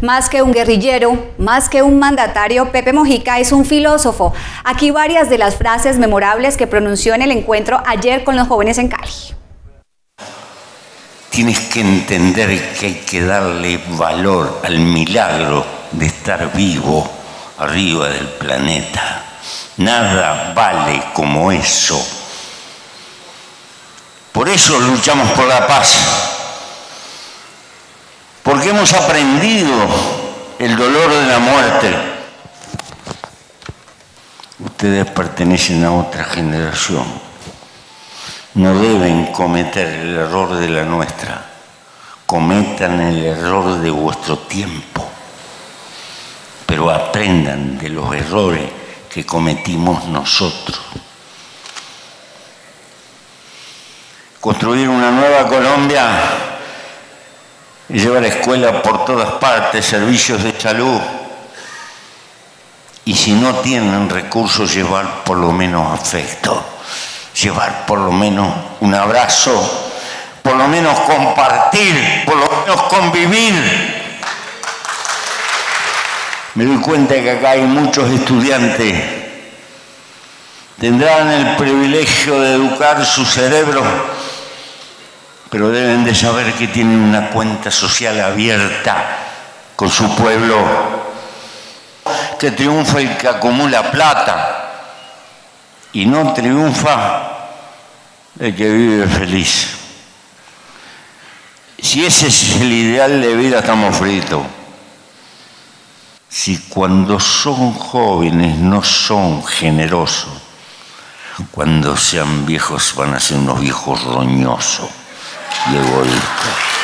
Más que un guerrillero, más que un mandatario, Pepe Mojica es un filósofo. Aquí varias de las frases memorables que pronunció en el encuentro ayer con los jóvenes en Cali. Tienes que entender que hay que darle valor al milagro de estar vivo arriba del planeta. Nada vale como eso. Por eso luchamos por la paz hemos aprendido el dolor de la muerte. Ustedes pertenecen a otra generación. No deben cometer el error de la nuestra. Cometan el error de vuestro tiempo. Pero aprendan de los errores que cometimos nosotros. Construir una nueva Colombia llevar escuela por todas partes, servicios de salud. Y si no tienen recursos, llevar por lo menos afecto, llevar por lo menos un abrazo, por lo menos compartir, por lo menos convivir. Me doy cuenta que acá hay muchos estudiantes. Tendrán el privilegio de educar su cerebro pero deben de saber que tienen una cuenta social abierta con su pueblo, que triunfa el que acumula plata y no triunfa el que vive feliz. Si ese es el ideal de vida, estamos fritos. Si cuando son jóvenes no son generosos, cuando sean viejos van a ser unos viejos roñosos y egoísta.